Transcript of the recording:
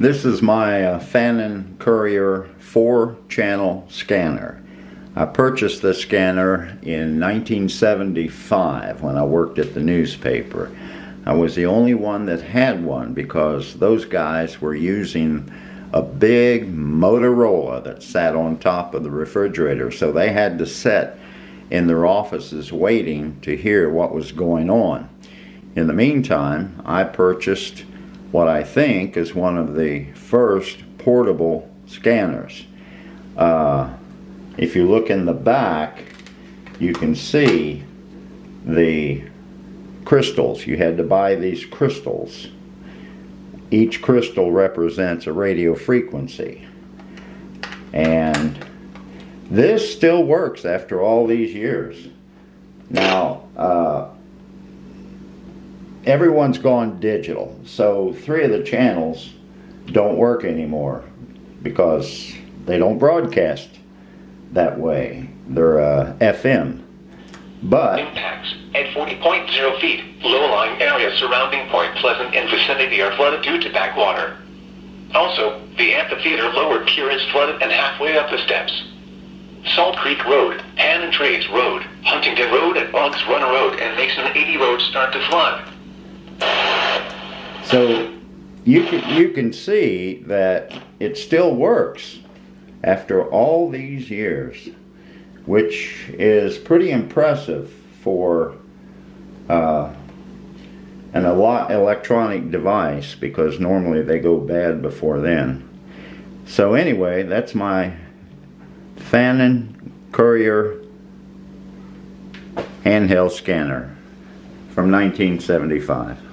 This is my uh, Courier 4-channel scanner. I purchased this scanner in 1975 when I worked at the newspaper. I was the only one that had one because those guys were using a big Motorola that sat on top of the refrigerator. So they had to sit in their offices waiting to hear what was going on. In the meantime, I purchased what I think is one of the first portable scanners. Uh, if you look in the back, you can see the crystals. You had to buy these crystals each crystal represents a radio frequency. And this still works after all these years. Now, uh, everyone's gone digital, so three of the channels don't work anymore because they don't broadcast that way. They're uh, FM. But impacts at 40.0 feet, low-lying areas surrounding Point Pleasant and vicinity are flooded due to backwater. Also, the amphitheater lower pier is flooded and halfway up the steps. Salt Creek Road, Han and Trades Road, Huntington Road, and Boggs Run Road and Mason 80 Road start to flood. So you can you can see that it still works after all these years which is pretty impressive for uh, an electronic device because normally they go bad before then. So anyway, that's my Fanon Courier handheld scanner from 1975.